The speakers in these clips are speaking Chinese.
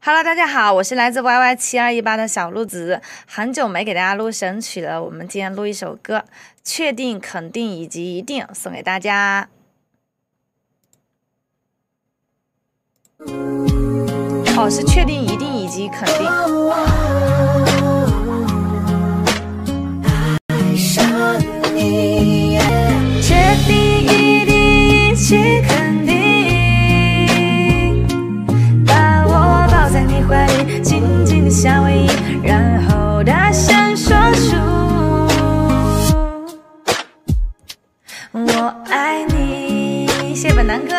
Hello，大家好，我是来自 YY 七二一八的小鹿子，很久没给大家录神曲了，我们今天录一首歌，确定、肯定以及一定，送给大家。哦，是确定、一定以及肯定。我爱你。谢谢本南哥。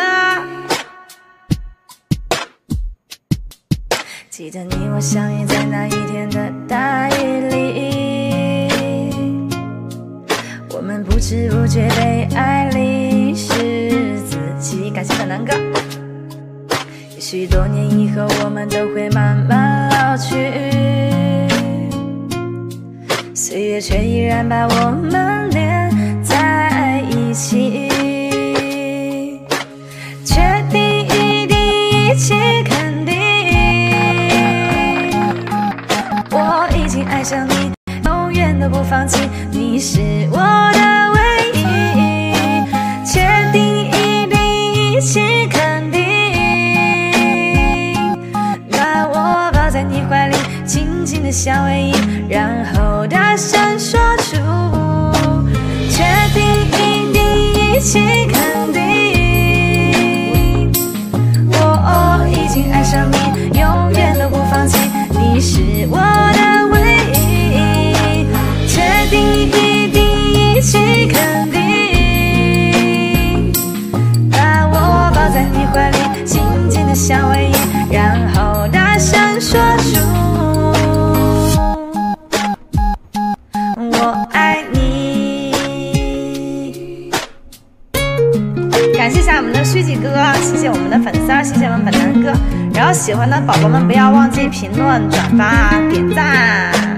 记得你我相遇在那一天的大雨里，我们不知不觉被爱淋湿自己。感谢本南哥。也许多年以后，我们都会慢慢老去，岁月却依然把我们连一起。确定，一定，一起肯定。我已经爱上你，永远都不放弃，你是我的唯一。确定，一定，一起肯定。把我抱在你怀里，紧紧的相偎依，然后大声说已谢谢我们的旭旭哥，谢谢我们的粉丝，谢谢我们本南哥。然后喜欢的宝宝们不要忘记评论、转发、点赞。